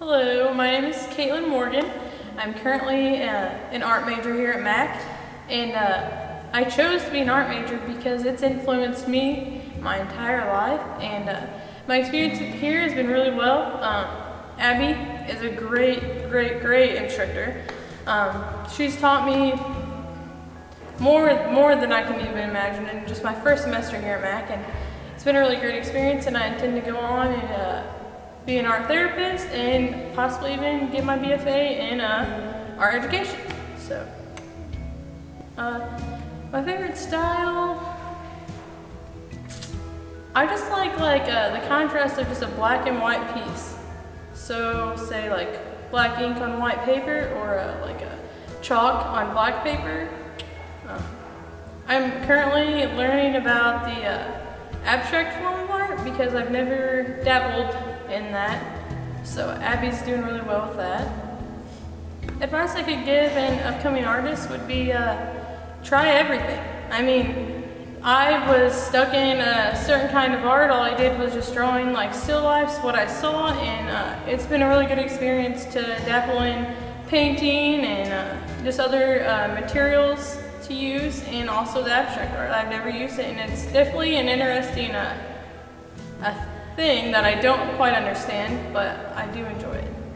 Hello, my name is Caitlyn Morgan. I'm currently uh, an art major here at Mac, and uh, I chose to be an art major because it's influenced me my entire life, and uh, my experience here has been really well. Um, Abby is a great, great, great instructor. Um, she's taught me more, more than I can even imagine in just my first semester here at Mac, and it's been a really great experience, and I intend to go on and uh, be an art therapist and possibly even get my BFA in uh, art education. So, uh, my favorite style, I just like like uh, the contrast of just a black and white piece. So, say like black ink on white paper or uh, like a chalk on black paper. Uh, I'm currently learning about the uh, abstract form of art because I've never dabbled in that. So Abby's doing really well with that. Advice I could give an upcoming artist would be uh, try everything. I mean, I was stuck in a certain kind of art. All I did was just drawing like still lifes, what I saw, and uh, it's been a really good experience to dabble in painting and uh, just other uh, materials to use, and also the abstract art. I've never used it, and it's definitely an interesting uh, thing that I don't quite understand, but I do enjoy it.